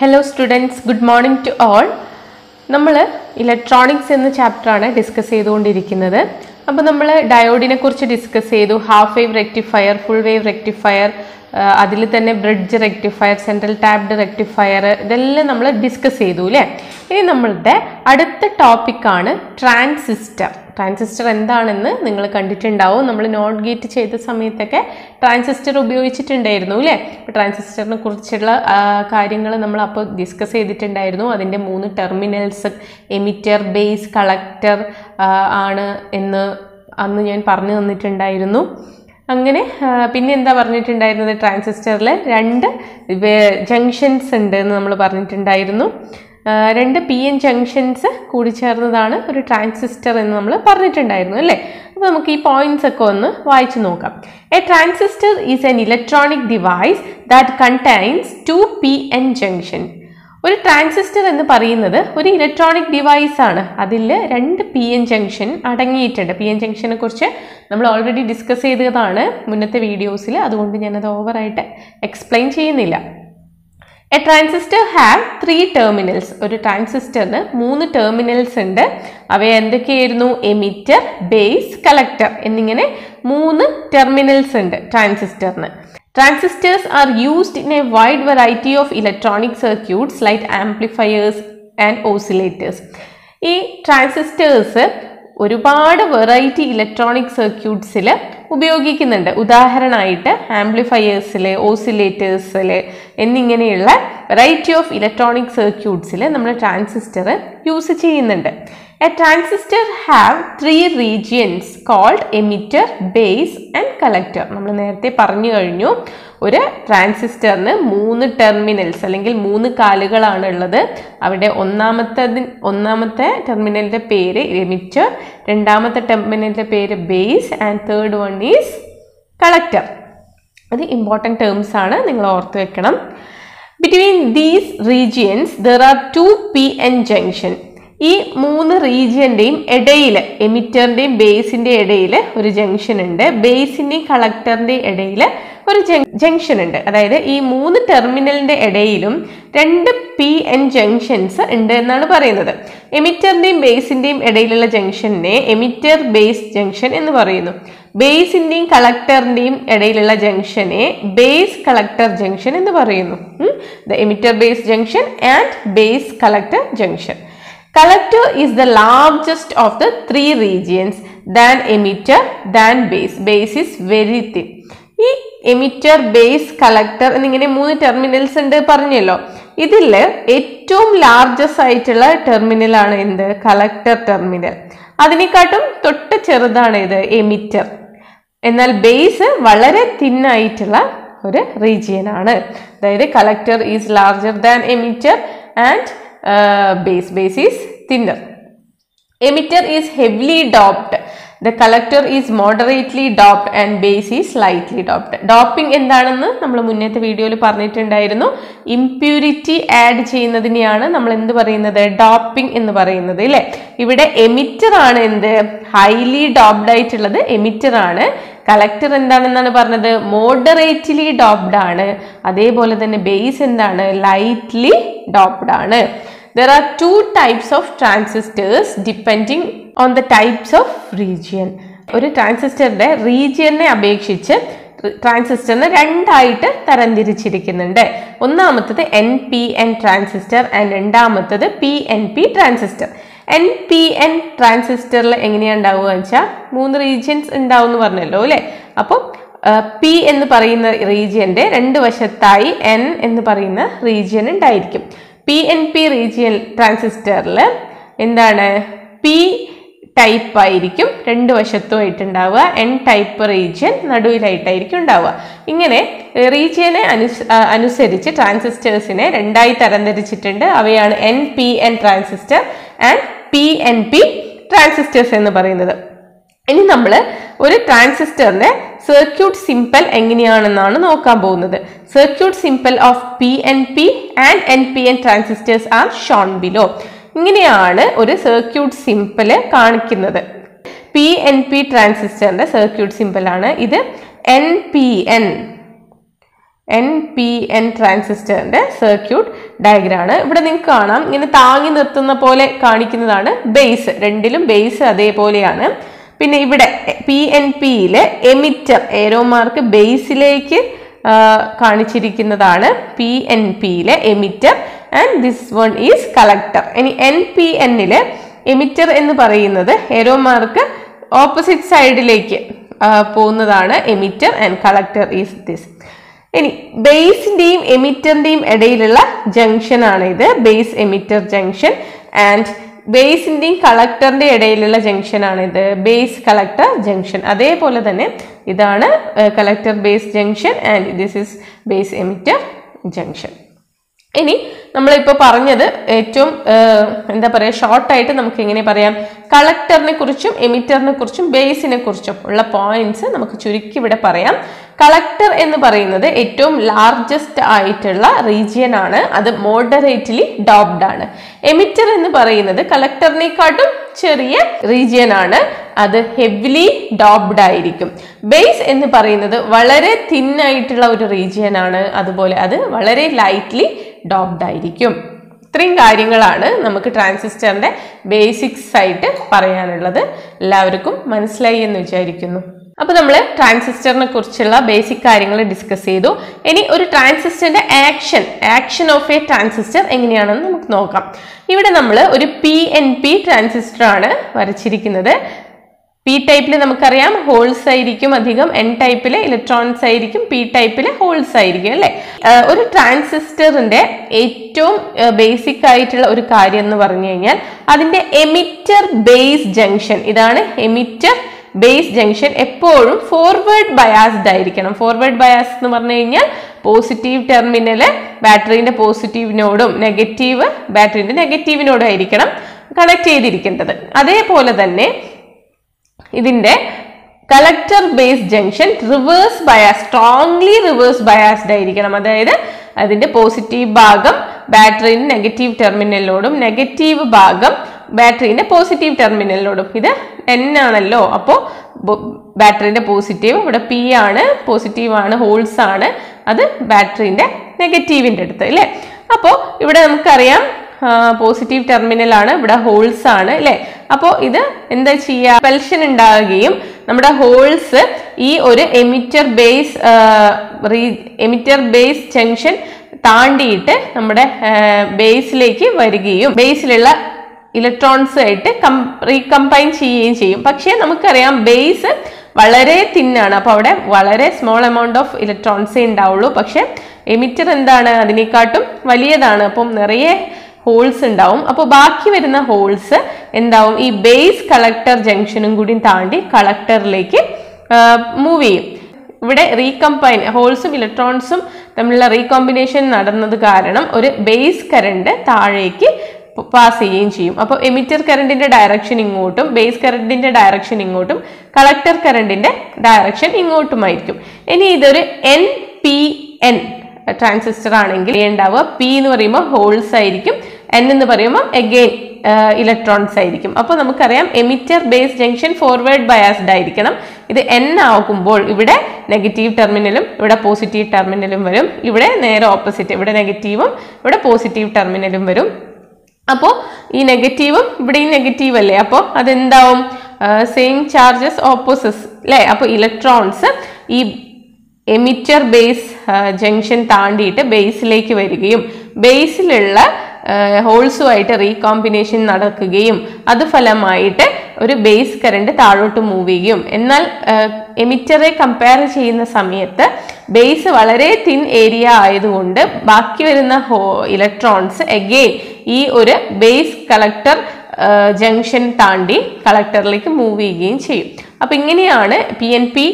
Hello students good morning to all നമ്മൾ electronics എന്ന ചാപ്റ്ററാണ് ഡിസ്കസ് ചെയ്തുകൊണ്ടിരിക്കുന്നത്. അപ്പോൾ നമ്മൾ ഡയോഡിനെ കുറിച്ച് ഡിസ്കസ് ചെയ്തു. Half wave rectifier full wave rectifier അതിൽ തന്നെ bridge rectifier central tapped rectifier ഇതെല്ലാം നമ്മൾ ഡിസ്കസ് ചെയ്തു അല്ലേ ഇനി നമ്മളുടെ അടുത്ത ടോപ്പിക്കാണ് ട്രാൻസിസ്റ്റർ ട്രാൻസിസ്റ്റർ എന്താണെന്ന് നിങ്ങൾ കണ്ടിട്ടുണ്ടാവും. നമ്മൾ നോട്ട് ഗേറ്റ് ചെയ്ത സമയത്തൊക്കെ ട്രാൻസിസ്റ്റർ ഉപയോഗിച്ചിട്ടുണ്ടായിരുന്നു അല്ലേ? അപ്പോൾ ട്രാൻസിസ്റ്ററിനെ കുറിച്ചുള്ള കാര്യങ്ങൾ നമ്മൾ അപ്പോൾ ഡിസ്കസ് ചെയ്തിട്ടുണ്ടായിരുന്നു. അതിന്റെ മൂന്ന് ടെർമിനൽസ് എമിറ്റർ ബേസ് കളക്ടർ ആണ് എന്ന് അന്ന് ഞാൻ പറഞ്ഞു തന്നിട്ടുണ്ടായിരുന്നു. അങ്ങനെ പിന്നെ എന്താ പറഞ്ഞിട്ടുണ്ടായിരുന്നത്? ട്രാൻസിസ്റ്ററിൽ രണ്ട് ജംഗ്ഷൻസ് ഉണ്ട് എന്ന് നമ്മൾ പറഞ്ഞിട്ടുണ്ടായിരുന്നു. രണ്ട് പി എൻ ജംഗ്ഷൻസ് കൂടിച്ചേർന്നതാണ് ഒരു ട്രാൻസിസ്റ്റർ എന്ന് നമ്മൾ പറഞ്ഞിട്ടുണ്ടായിരുന്നു അല്ലേ? അപ്പോൾ നമുക്ക് ഈ പോയിന്റ്സ് ഒക്കെ ഒന്ന് വായിച്ചു നോക്കാം. A transistor is an electronic device that contains two P N junction ഒരു ട്രാൻസിസ്റ്റർ എന്ന് പറയുന്നത് ഒരു ഇലക്ട്രോണിക് ഡിവൈസ് ആണ്. അതിൽ രണ്ട് പി എൻ ജംഗ്ഷൻ അടങ്ങിയിട്ടുണ്ട്. പി എൻ ജംഗ്ഷനെ കുറിച്ച് നമ്മൾ ഓൾറെഡി ഡിസ്കസ് ചെയ്തതാണ് മുന്നത്തെ വീഡിയോസിൽ അതുകൊണ്ട് ഞാനത് ഓവറായിട്ട് എക്സ്പ്ലെയിൻ ചെയ്യുന്നില്ല. A transistor have three terminals ഒരു ട്രാൻസിസ്റ്ററിന് മൂന്ന് ടെർമിനൽസ് ഉണ്ട്. അവ എന്തൊക്കെയായിരുന്നു? എമിറ്റർ ബേസ് കളക്ടർ എന്നിങ്ങനെ മൂന്ന് ടെർമിനൽസ് ഉണ്ട് ട്രാൻസിസ്റ്ററിന് transistors are used in a wide variety of electronic circuits like amplifiers and oscillators ഈ ട്രാൻസിസ്റ്റേഴ്സ് ഒരുപാട് വെറൈറ്റി ഇലക്ട്രോണിക് സർക്യൂട്ട്സിൽ ഉപയോഗിക്കുന്നുണ്ട്. ഉദാഹരണമായിട്ട് ആംപ്ലിഫയേഴ്സിൽ ഓസിലേറ്റേഴ്സിൽ എന്നിങ്ങനെയുള്ള വെറൈറ്റി ഓഫ് ഇലക്ട്രോണിക് സർക്യൂട്ട്സിൽ നമ്മൾ ട്രാൻസിസ്റ്റർ യൂസ് ചെയ്യുന്നുണ്ട്. A transistor have three regions called emitter base and collector നമ്മൾ നേരത്തെ പറഞ്ഞു കഴിഞ്ഞു ഒരു ട്രാൻസിസ്റ്ററിന് മൂന്ന് ടെർമിനൽസ് അല്ലെങ്കിൽ മൂന്ന് കാലുകളാണ് ഉള്ളത്. അവിടെ ഒന്നാമത്തെ ഒന്നാമത്തെ ടെർമിനലിന്റെ പേര് എമിറ്റർ രണ്ടാമത്തെ ടെർമിനലിന്റെ പേര് base and third one is collector അത് ഇമ്പോർട്ടന്റ് ടേംസ് ആണ് നിങ്ങൾ ഓർത്ത് വെക്കണം. Between these regions there are two P N junction ഈ മൂന്ന് റീജിയന്റെയും ഇടയിൽ എമിറ്ററിന്റെയും ബേസിന്റെ ഇടയിൽ ഒരു ജംഗ്ഷൻ ഉണ്ട്. ബേസിന്റെയും കളക്ടറിന്റെയും ഇടയിൽ ഒരു ജംഗ്ഷൻ ഉണ്ട്. അതായത് ഈ മൂന്ന് ടെർമിനലിന്റെ ഇടയിലും രണ്ട് പി എൻ ജംഗ്ഷൻസ് ഉണ്ട് എന്നാണ് പറയുന്നത്. എമിറ്ററിന്റെയും ബേസിന്റെയും ഇടയിലുള്ള ജംഗ്ഷനെ എമിറ്റർ ബേസ് ജംഗ്ഷൻ എന്ന് പറയുന്നു. ബേസിന്റെയും കളക്ടറിന്റെയും ഇടയിലുള്ള ജംഗ്ഷനെ ബേസ് കളക്ടർ ജംഗ്ഷൻ എന്ന് പറയുന്നു. The emitter base junction and base collector junction. Collector is the largest of the three regions. Than emitter than base. Base is very thin. ഈ എമിറ്റർ ബേസ് കളക്ടർ എന്നിങ്ങനെ മൂന്ന് terminals ഉണ്ട് പറഞ്ഞല്ലോ. ഇതിൽ ഏറ്റവും largest ആയിട്ടുള്ള ടെർമിനൽ ആണ് എന്ത്? കളക്ടർ ടെർമിനൽ അതിനെക്കാട്ടും തൊട്ട് ചെറുതാണ് ഇത് എമിറ്റർ എന്നാൽ ബേസ് വളരെ തിന്നായിട്ടുള്ള ഒരു റീജിയൻ ആണ്. അതായത് collector is larger than emitter and uh, base base is thinner. Emitter is heavily doped. The collector is moderately doped and base is slightly doping എന്താണെന്ന് നമ്മൾ മുന്നത്തെ വീഡിയോയിൽ പറഞ്ഞിട്ടുണ്ടായിരുന്നു. ഇംപ്യൂരിറ്റി ആഡ് ചെയ്യുന്നതിനെയാണ് നമ്മൾ എന്ത് പറയുന്നത്? ഡോപ്പിംഗ് എന്ന് പറയുന്നത് അല്ലേ ഇവിടെ എമിറ്റർ ആണ് എന്ത്? ഹൈലി ഡോപ്ഡ് ആയിട്ടുള്ളത് എമിറ്റർ ആണ്. കളക്ടർ എന്താണെന്നാണ് പറഞ്ഞത്? മോഡറേറ്റ്ലി ഡോപ്ഡ് ആണ്. അതേപോലെ തന്നെ ബേസ് എന്താണ്? ലൈറ്റ്ലി ഡോപ്ഡ് ആണ്. There are two types of transistors depending on the types of region ഒരു ട്രാൻസിസ്റ്ററിന്റെ റീജിയനെ അപേക്ഷിച്ച് ട്രാൻസിസ്റ്ററിനെ രണ്ടായിട്ട് തരംതിരിച്ചിരിക്കുന്നുണ്ട്. ഒന്നാമത്തത് N P N transistor and രണ്ടാമത്തത് P N P transistor N P N ട്രാൻസിസ്റ്ററിൽ എങ്ങനെയാണ് ഉണ്ടാവുക എന്ന് വെച്ചാൽ മൂന്ന് റീജിയൻസ് ഉണ്ടാവും എന്ന് പറഞ്ഞല്ലോ അല്ലേ? അപ്പം പി എന്ന് പറയുന്ന റീജിയന്റെ രണ്ട് വശത്തായി എൻ എന്ന് പറയുന്ന റീജിയൻ ഉണ്ടായിരിക്കും. പി എൻ പി റീജിയൻ ട്രാൻസിസ്റ്ററിൽ എന്താണ്? പി ടൈപ്പ് ആയിരിക്കും രണ്ട് വശത്തുമായിട്ട് ഉണ്ടാവുക. എൻ ടൈപ്പ് റീജിയൻ നടുവിലായിട്ടായിരിക്കും ഉണ്ടാവുക. ഇങ്ങനെ റീജിയനെ അനുസ് അനുസരിച്ച് ട്രാൻസിസ്റ്റേഴ്സിനെ രണ്ടായി തരംതിരിച്ചിട്ടുണ്ട്. അവയാണ് N P N transistor and P N P transistors എന്ന് പറയുന്നത്. ഇനി നമ്മൾ ഒരു ട്രാൻസിസ്റ്ററിന്റെ സർക്യൂട്ട് സിംപിൾ എങ്ങനെയാണെന്നാണ് നോക്കാൻ പോകുന്നത്. Circuit symbol of P N P and N P N transistors are shown below ഇങ്ങനെയാണ് ഒരു സർക്യൂട്ട് സിമ്പിൾ കാണിക്കുന്നത്. പി എൻ പി ട്രാൻസിസ്റ്ററിന്റെ സർക്യൂട്ട് സിമ്പിൾ ആണ്. ഇത് N P N N P N ട്രാൻസിസ്റ്ററിന്റെ സർക്യൂട്ട് ഡയഗ്രാം ആണ്. ഇവിടെ നിങ്ങൾക്ക് കാണാം. ഇങ്ങനെ താങ്ങി നിർത്തുന്ന പോലെ കാണിക്കുന്നതാണ് ബേസ് രണ്ടിലും ബേസ് അതേപോലെയാണ്. പിന്നെ ഇവിടെ പി എൻ പിയിൽ എമിറ്റർ ഏരോ മാർക്ക് ബേസിലേക്ക് കാണിച്ചിരിക്കുന്നതാണ് പി എൻ പിയിലെ emitter and this one is collector ഇനി എൻ പി എന്നിൽ എമിറ്റർ എന്ന് പറയുന്നത് ഏരോ മാർക്ക് ഓപ്പോസിറ്റ് സൈഡിലേക്ക് പോകുന്നതാണ് emitter and collector is this ഇനി ബേസിന്റെയും എമിറ്ററിന്റെയും ഇടയിലുള്ള ജംഗ്ഷൻ ആണ് ഇത്. ബേസ് എമിറ്റർ ജംഗ്ഷൻ ആൻഡ് ബേസിന്റെയും കളക്ടറിന്റെ ഇടയിലുള്ള ജംഗ്ഷൻ ആണ് ഇത്. ബേസ് കളക്ടർ ജംഗ്ഷൻ അതേപോലെ തന്നെ ഇതാണ് collector base junction and this is base emitter junction ഇനി നമ്മളിപ്പോൾ പറഞ്ഞത് ഏറ്റവും എന്താ പറയുക ഷോർട്ടായിട്ട് നമുക്ക് എങ്ങനെ പറയാം? കളക്ടറിനെ കുറിച്ചും എമിറ്ററിനെ കുറിച്ചും ബേസിനെ കുറിച്ചും ഉള്ള പോയിന്റ്സ് നമുക്ക് ചുരുക്കി ഇവിടെ പറയാം. കളക്ടർ എന്ന് പറയുന്നത് ഏറ്റവും ലാർജസ്റ്റ് ആയിട്ടുള്ള റീജിയൻ ആണ്. അത് മോഡറേറ്റ്ലി ഡോപ്ഡ് ആണ്. എമിറ്റർ എന്ന് പറയുന്നത് കളക്ടറിനെക്കാട്ടും ചെറിയ റീജിയൻ ആണ്. അത് ഹെവിലി ഡോബ്ഡ് ആയിരിക്കും. ബേസ് എന്ന് പറയുന്നത് വളരെ തിൻ ആയിട്ടുള്ള ഒരു റീജിയൻ ആണ്. അതുപോലെ അത് വളരെ ലൈറ്റ്ലി ഡോബ്ഡ് ആയിരിക്കും. ഇത്രയും കാര്യങ്ങളാണ് നമുക്ക് ട്രാൻസിസ്റ്ററിന്റെ ബേസിക്സ് ആയിട്ട് പറയാനുള്ളത്. എല്ലാവർക്കും മനസ്സിലായി എന്ന് വിചാരിക്കുന്നു. അപ്പൊ നമ്മൾ ട്രാൻസിസ്റ്ററിനെ കുറിച്ചുള്ള ബേസിക് കാര്യങ്ങൾ ഡിസ്കസ് ചെയ്തു. ഇനി ഒരു ട്രാൻസിസ്റ്ററിന്റെ action action of a transistor എങ്ങനെയാണെന്ന് നമുക്ക് നോക്കാം. ഇവിടെ നമ്മൾ ഒരു പി എൻ പി ട്രാൻസിസ്റ്റർ ആണ് വരച്ചിരിക്കുന്നത്. പി ടൈപ്പിൽ നമുക്കറിയാം ഹോൾസ് ആയിരിക്കും അധികം എൻ ടൈപ്പിൽ ഇലക്ട്രോൺസ് ആയിരിക്കും പി ടൈപ്പിൽ ഹോൾസ് ആയിരിക്കും അല്ലേ? ഒരു ട്രാൻസിസ്റ്ററിന്റെ ഏറ്റവും ബേസിക് ആയിട്ടുള്ള ഒരു കാര്യം എന്ന് പറഞ്ഞു കഴിഞ്ഞാൽ അതിന്റെ എമിറ്റർ ബേസ് ജംഗ്ഷൻ ഇതാണ് എമിറ്റർ ബേസ് ജംഗ്ഷൻ എപ്പോഴും ഫോർവേഡ് ബയാസ്ഡ് ആയിരിക്കണം ഫോർവേഡ് ബയാസ് എന്ന് പറഞ്ഞു കഴിഞ്ഞാൽ പോസിറ്റീവ് ടെർമിനൽ ബാറ്ററിന്റെ പോസിറ്റീവിനോടും നെഗറ്റീവ് ബാറ്ററിന്റെ നെഗറ്റീവിനോടും ആയിരിക്കണം കണക്ട് ചെയ്തിരിക്കേണ്ടത്. അതേപോലെ തന്നെ ഇതിന്റെ collector base junction reverse bias strongly reverse biased ആയിരിക്കണം. അതായത് അതിന്റെ പോസിറ്റീവ് ഭാഗം ബാറ്ററിന്റെ നെഗറ്റീവ് ടെർമിനലിനോടും നെഗറ്റീവ് ഭാഗം ബാറ്ററിന്റെ പോസിറ്റീവ് ടെർമിനലിനോടും. ഇത് എൻ ആണല്ലോ. അപ്പോൾ ബാറ്ററിന്റെ പോസിറ്റീവ് ഇവിടെ പി ആണ് പോസിറ്റീവ് ആണ് ഹോൾസ് ആണ്. അത് ബാറ്ററിന്റെ നെഗറ്റീവിന്റെ അടുത്ത് അല്ലേ? അപ്പോൾ ഇവിടെ നമുക്കറിയാം പോസിറ്റീവ് ടെർമിനലാണ് ഇവിടെ ഹോൾസ് ആണ് അല്ലേ? അപ്പോൾ ഇത് എന്താ ചെയ്യുക പെൽഷൻ ഉണ്ടാവുകയും നമ്മുടെ ഹോൾസ് ഈ ഒരു emitter base emitter base junction താണ്ടിയിട്ട് നമ്മുടെ ബേസിലേക്ക് വരികയും ബേസിലുള്ള ഇലക്ട്രോൺസ് ആയിട്ട് റീകമ്പൈൻ ചെയ്യുകയും ചെയ്യും. പക്ഷേ നമുക്കറിയാം ബേസ് വളരെ തിന്നാണ് അപ്പോൾ അവിടെ വളരെ സ്മോൾ എമൗണ്ട് ഓഫ് ഇലക്ട്രോൺസേ ഉണ്ടാവുള്ളൂ. പക്ഷേ എമിറ്റർ എന്താണ്? അതിനെക്കാട്ടും വലിയതാണ്. അപ്പം നിറയെ ഹോൾസ് ഉണ്ടാവും. അപ്പോൾ ബാക്കി വരുന്ന ഹോൾസ് എന്താവും? ഈ ബേസ് കളക്ടർ ജംഗ്ഷനും കൂടി താണ്ടി കളക്ടറിലേക്ക് മൂവ് ചെയ്യും. ഇവിടെ റീകമ്പൈൻ ഹോൾസും ഇലക്ട്രോൺസും തമ്മിലുള്ള റീകോമ്പിനേഷൻ നടന്നത് കാരണം ഒരു ബേസ് കറണ്ട് താഴേക്ക് പാസ് ചെയ്യുകയും ചെയ്യും. അപ്പോൾ എമിറ്റർ കറണ്ടിന്റെ ഡയറക്ഷൻ ഇങ്ങോട്ടും ബേസ് കറണ്ടിന്റെ ഡയറക്ഷൻ ഇങ്ങോട്ടും കളക്ടർ കറണ്ടിന്റെ ഡയറക്ഷൻ ഇങ്ങോട്ടുമായിരിക്കും. ഇനി ഇതൊരു എൻ പി എൻ ട്രാൻസിസ്റ്റർ ആണെങ്കിൽ ഉണ്ടാവുക. പി എന്ന് പറയുമ്പോൾ ഹോൾസ് ആയിരിക്കും. എൻ എന്ന് പറയുമ്പോൾ എഗെയിൻ ഇലക്ട്രോൺസ് ആയിരിക്കും. അപ്പോൾ നമുക്കറിയാം emitter base junction forward biased ആയിരിക്കണം. ഇത് എൻ ആകുമ്പോൾ ഇവിടെ നെഗറ്റീവ് ടെർമിനലും ഇവിടെ പോസിറ്റീവ് ടെർമിനലും വരും. ഇവിടെ നേരെ ഓപ്പോസിറ്റ് ഇവിടെ നെഗറ്റീവും ഇവിടെ പോസിറ്റീവ് ടെർമിനലും വരും. അപ്പോൾ ഈ നെഗറ്റീവും ഇവിടെ ഈ നെഗറ്റീവ് അല്ലേ? അപ്പോൾ അതെന്താവും? സെയിം ചാർജസ് ഓപ്പോസിസ് അല്ലേ അപ്പോൾ ഇലക്ട്രോൺസ് ഈ എമിറ്റർ ബേസ് ജംഗ്ഷൻ താണ്ടിയിട്ട് ബേസിലേക്ക് വരികയും ബേസിലുള്ള ഹോൾസുമായിട്ട് റീകോമ്പിനേഷൻ നടക്കുകയും അത് ഫലമായിട്ട് ഒരു ബേസ് കറണ്ട് താഴോട്ട് മൂവ് ചെയ്യും എന്നാൽ എമിറ്ററെ കമ്പയർ ചെയ്യുന്ന സമയത്ത് ബേസ് വളരെ തിൻ ഏരിയ ആയതുകൊണ്ട് ബാക്കി വരുന്ന ഹോ ഇലക്ട്രോൺസ് എഗെയിൻ ഈ ഒരു ബേസ് കളക്ടർ ജംഗ്ഷൻ താണ്ടി കളക്ടറിലേക്ക് മൂവ് ചെയ്യുകയും ചെയ്യും. അപ്പോൾ ഇങ്ങനെയാണ് പി എൻ പി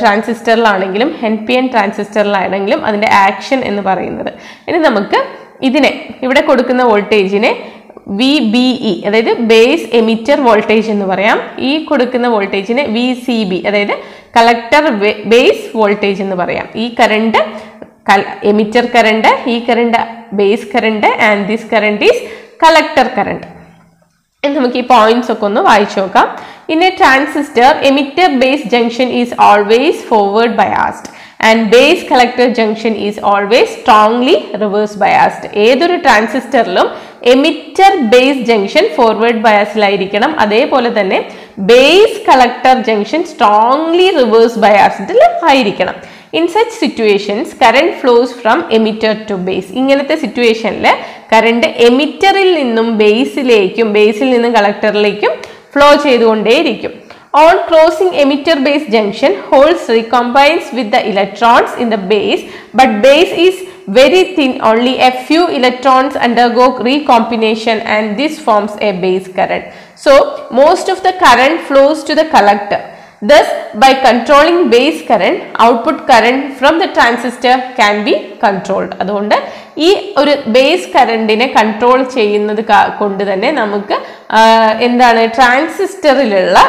ട്രാൻസിസ്റ്ററിലാണെങ്കിലും എൻ പി എൻ ട്രാൻസിസ്റ്ററിലാണെങ്കിലും അതിന്റെ ആക്ഷൻ എന്ന് പറയുന്നത്. ഇനി നമുക്ക് ഇതിനെ ഇവിടെ കൊടുക്കുന്ന വോൾട്ടേജിനെ വി ബി ഇ അതായത് ബേസ് എമിറ്റർ വോൾട്ടേജ് എന്ന് പറയാം. ഈ കൊടുക്കുന്ന വോൾട്ടേജിനെ വി സി ബി അതായത് കളക്ടർ ബേസ് വോൾട്ടേജ് എന്ന് പറയാം. ഈ കറണ്ട് എമിറ്റർ കറണ്ട് ഈ current base current and this current is collector current നമുക്ക് ഈ പോയിന്റ്സ് ഒക്കെ ഒന്ന് വായിച്ചു നോക്കാം. In a transistor emitter base junction is always forward biased and base collector junction is always strongly reverse biased ഏതൊരു ട്രാൻസിസ്റ്ററിലും emitter base junction forward ബയാസിലായിരിക്കണം അതേപോലെ തന്നെ base collector junction strongly reverse ബയാസ്ഡിൽ ആയിരിക്കണം. In such situations current flows from emitter to base ഇങ്ങനത്തെ സിറ്റുവേഷനിൽ current എമിറ്ററിൽ നിന്നും ബേസിലേക്കും ബേസിൽ നിന്നും കളക്ടറിലേക്കും ഫ്ലോ ചെയ്തുകൊണ്ടേയിരിക്കും. On closing emitter base junction holes recombines with the electrons in the base but base is very thin only a few electrons undergo recombination and this forms a base current so most of the current flows to the collector thus by controlling base current output current from the transistor can be controlled അതുകൊണ്ട് ഈ ഒരു base കറണ്ടിനെ control ചെയ്യുന്നത് കൊണ്ട് തന്നെ നമുക്ക് എന്താണ് ട്രാൻസിസ്റ്ററിലുള്ള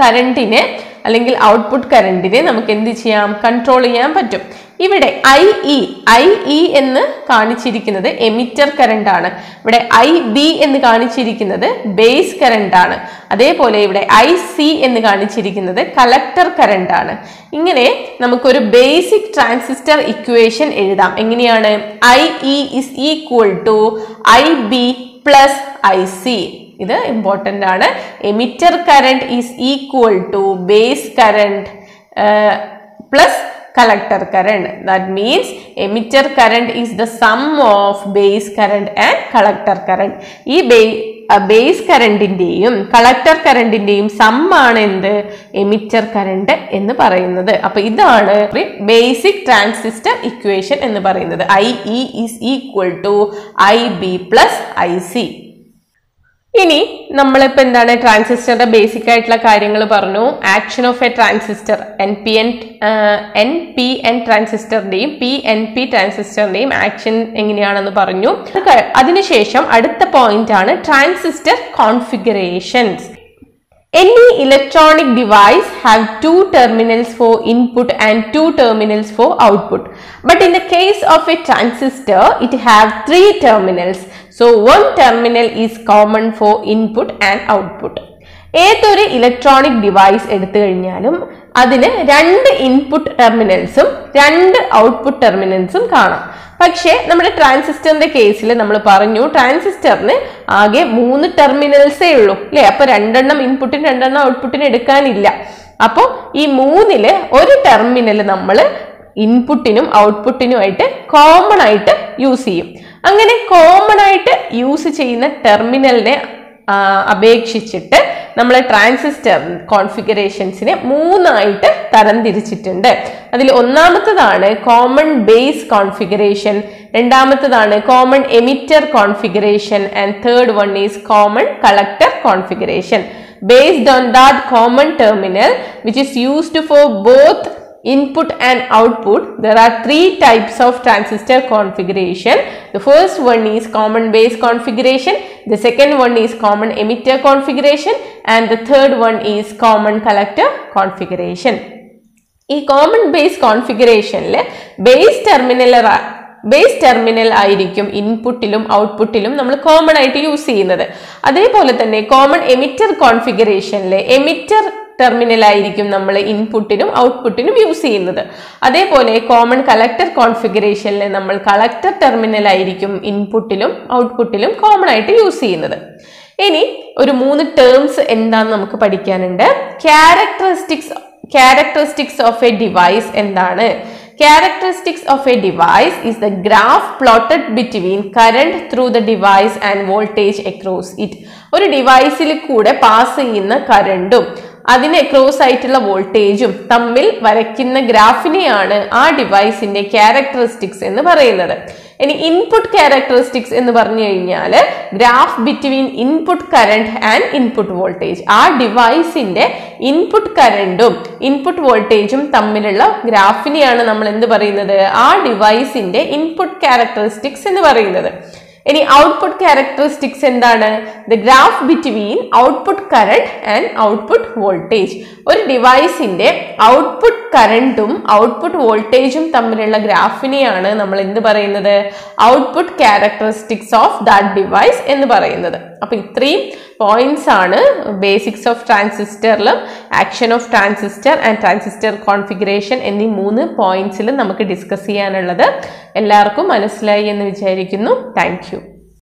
കറണ്ടിനെ അല്ലെങ്കിൽ output കറണ്ടിനെ നമുക്ക് എന്ത് ചെയ്യാം? കൺട്രോൾ ചെയ്യാൻ പറ്റും. ഇവിടെ ഐ ഇ ഐ ഇ എന്ന് കാണിച്ചിരിക്കുന്നത് എമിറ്റർ കറണ്ട് ആണ്. ഇവിടെ ഐ ബി എന്ന് കാണിച്ചിരിക്കുന്നത് ബേസ് കറണ്ട് ആണ്. അതേപോലെ ഇവിടെ ഐ സി എന്ന് കാണിച്ചിരിക്കുന്നത് കളക്ടർ കറണ്ട് ആണ്. ഇങ്ങനെ നമുക്കൊരു ബേസിക് ട്രാൻസിസ്റ്റർ ഇക്വേഷൻ എഴുതാം. എങ്ങനെയാണ്? I is equal to I B plus I C ഇത് ഇമ്പോർട്ടന്റ് ആണ്. Emitter current is equal to base current plus collector current. That means emitter current is the sum of base current and collector current. ഈ base കറണ്ടിന്റെയും collector കറണ്ടിന്റെയും ആണ് എന്ത്? Emitter current എന്ന് പറയുന്നത്. അപ്പൊ ഇതാണ് ബേസിക് ട്രാൻസിസ്റ്റർ ഇക്വേഷൻ എന്ന് പറയുന്നത്. I E is equal to I B plus I C ഇനി നമ്മളിപ്പോൾ എന്താണ് ട്രാൻസിസ്റ്ററിന്റെ ബേസിക് ആയിട്ടുള്ള കാര്യങ്ങൾ പറഞ്ഞു. Action of a transistor N P N N P N ട്രാൻസിസ്റ്ററിന്റെയും P N P ട്രാൻസിസ്റ്ററിന്റെയും ആക്ഷൻ എങ്ങനെയാണെന്ന് പറഞ്ഞു. അതിനുശേഷം അടുത്ത പോയിന്റ് ആണ് transistor configurations Any electronic device have two terminals for input and two terminals for output. But in the case of a transistor, it have three terminals. So one terminal is common for input and output. ഏതൊരു electronic device എടുത്തു കഴിഞ്ഞാലും അതിന് രണ്ട് input ടെർമിനൽസും രണ്ട് output ടെർമിനൽസും കാണാം പക്ഷേ നമ്മുടെ ട്രാൻസിസ്റ്ററിന്റെ കേസിൽ നമ്മൾ പറഞ്ഞു ട്രാൻസിസ്റ്ററിന് ആകെ മൂന്ന് ടെർമിനൽസേ ഉള്ളൂ അല്ലേ? അപ്പൊ രണ്ടെണ്ണം ഇൻപുട്ടിന് രണ്ടെണ്ണം ഔട്ട്പുട്ടിന് എടുക്കാനില്ല. അപ്പോൾ ഈ മൂന്നിൽ ഒരു ടെർമിനൽ നമ്മൾ ഇൻപുട്ടിനും ഔട്ട്പുട്ടിനുമായിട്ട് കോമൺ ആയിട്ട് യൂസ് ചെയ്യും. അങ്ങനെ കോമൺ ആയിട്ട് യൂസ് ചെയ്യുന്ന ടെർമിനലിനെ അപേക്ഷിച്ചിട്ട് നമ്മൾ ട്രാൻസിസ്റ്റർ കോൺഫിഗറേഷൻസിനെ മൂന്നായിട്ട് തരംതിരിച്ചിട്ടുണ്ട്. അതിൽ ഒന്നാമത്തതാണ് common base configuration രണ്ടാമത്തതാണ് common emitter configuration and third one is common collector configuration based on that common terminal which is used for both input and output there are three types of transistor configuration the first one is common base configuration the second one is common emitter configuration and the third one is common collector configuration ഈ common base കോൺഫിഗറേഷനിൽ base terminal base terminal ആയിരിക്കും ഇൻപുട്ടിലും ഔട്ട്പുട്ടിലും നമ്മൾ common ആയിട്ട് use ചെയ്യുന്നത് അതേപോലെ തന്നെ common emitter കോൺഫിഗറേഷനിൽ എമിറ്റർ ടെർമിനൽ ആയിരിക്കും നമ്മൾ ഇൻപുട്ടിനും ഔട്ട്പുട്ടിനും യൂസ് ചെയ്യുന്നത്. അതേപോലെ കോമൺ കളക്ടർ കോൺഫിഗറേഷനിൽ നമ്മൾ കളക്ടർ ടെർമിനലായിരിക്കും ഇൻപുട്ടിലും ഔട്ട്പുട്ടിലും കോമൺ ആയിട്ട് യൂസ് ചെയ്യുന്നത്. ഇനി ഒരു മൂന്ന് ടേംസ് എന്താന്ന് നമുക്ക് പഠിക്കാനുണ്ട്. Characteristics characteristics of a device എന്താണ്? Characteristics of a device is the graph plotted between current through the device and voltage across it ഒരു ഡിവൈസിൽ കൂടെ പാസ് ചെയ്യുന്ന കറണ്ടും അതിന് ക്രോസ് ആയിട്ടുള്ള വോൾട്ടേജും തമ്മിൽ വരയ്ക്കുന്ന ഗ്രാഫിനെയാണ് ആ ഡിവൈസിന്റെ ക്യാരക്ടറിസ്റ്റിക്സ് എന്ന് പറയുന്നത്. ഇനി ഇൻപുട്ട് ക്യാരക്ടറിസ്റ്റിക്സ് എന്ന് പറഞ്ഞു കഴിഞ്ഞാൽ graph between input current and input voltage ആ ഡിവൈസിന്റെ ഇൻപുട്ട് കറണ്ടും ഇൻപുട്ട് വോൾട്ടേജും തമ്മിലുള്ള ഗ്രാഫിനെയാണ് നമ്മൾ എന്ത് പറയുന്നത്? ആ ഡിവൈസിന്റെ ഇൻപുട്ട് ക്യാരക്ടറിസ്റ്റിക്സ് എന്ന് പറയുന്നത്. ഇനി ഔട്ട്പുട്ട് ക്യാരക്ടറിസ്റ്റിക്സ് എന്താണ്? The graph between output current and output voltage ഒരു ഡിവൈസിന്റെ ഔട്ട്പുട്ട് കറണ്ടും ഔട്ട്പുട്ട് വോൾട്ടേജും തമ്മിലുള്ള ഗ്രാഫിനെയാണ് നമ്മൾ എന്ത് പറയുന്നത്? Output characteristics of that device എന്ന് പറയുന്നത്. അപ്പൊ ഇത്രയും പോയിന്റ്സ് ആണ് basics of ട്രാൻസിസ്റ്ററിലും action of transistor and transistor configuration എന്നീ മൂന്ന് പോയിന്റ്സിലും നമുക്ക് ഡിസ്കസ് ചെയ്യാനുള്ളത്. എല്ലാവർക്കും മനസ്സിലായി എന്ന് വിചാരിക്കുന്നു. താങ്ക്